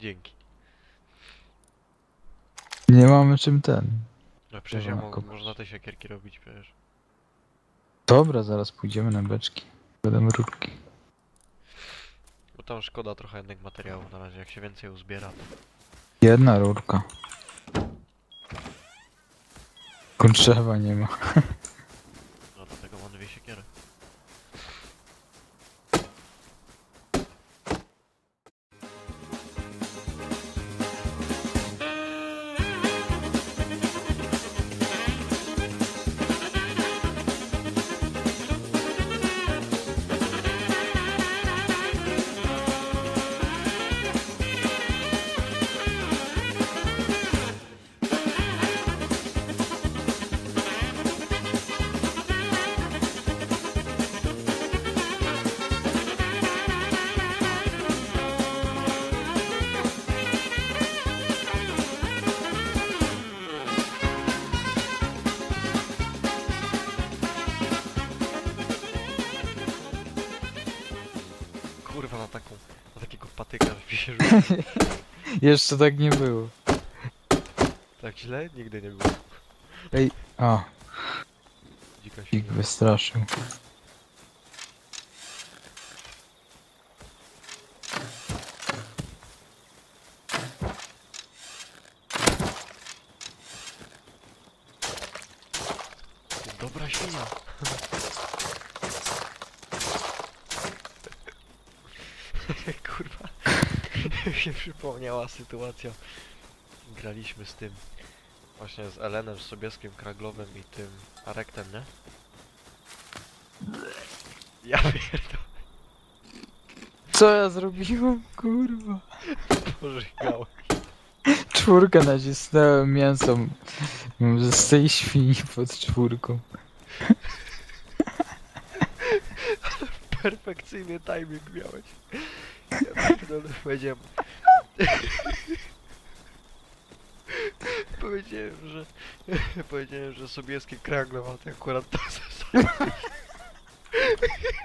Dzięki. Nie mamy czym ten. No przecież ja Dobra, mo kopać. można te siekierki robić przecież. Dobra, zaraz pójdziemy na beczki. Będą rurki. Bo tam szkoda trochę jednak materiału na razie, jak się więcej uzbiera to... Jedna rurka. Kurczewa nie ma. Kurwa na taką... na takiego patyka mi się rzuci. Jeszcze tak nie było. Tak źle? Nigdy nie było. A, Dzika ich świnia. wystraszył. Dobra świnia. Kurwa. Mi się przypomniała sytuacja. Graliśmy z tym. Właśnie z Elenem, z Sobieskim, Kraglowem i tym Arektem, nie? Ja pierdolę, Co ja zrobiłem? Kurwa. pożygałem. Czwórkę nacisnąłem mięso z tej świni pod czwórką. Perfekcyjny timing miałeś. Pierdolę, powiedziałem... powiedziałem, że... powiedziałem, że Sobieski Kraglow, a ty akurat to.